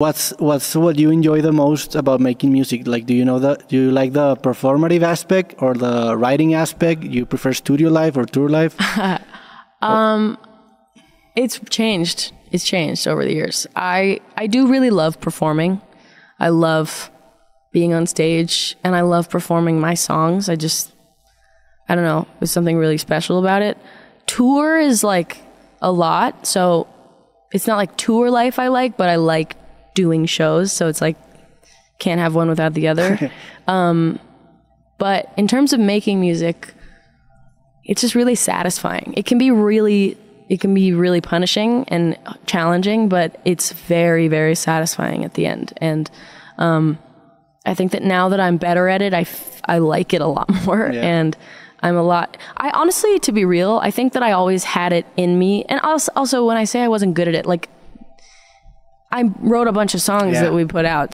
What's what's what you enjoy the most about making music? Like, do you know the do you like the performative aspect or the writing aspect? You prefer studio life or tour life? Um, it's changed. It's changed over the years. I I do really love performing. I love being on stage and I love performing my songs. I just I don't know, there's something really special about it. Tour is like a lot, so it's not like tour life I like, but I like doing shows, so it's like can't have one without the other. um but in terms of making music, it's just really satisfying. It can be really it can be really punishing and challenging, but it's very very satisfying at the end. And um, I think that now that I'm better at it, I, f- I like it a lot more, Yeah. and I'm a lot. I honestly, to be real, I think that I always had it in me. And also, also when I say I wasn't good at it, like I wrote a bunch of songs Yeah. that we put out.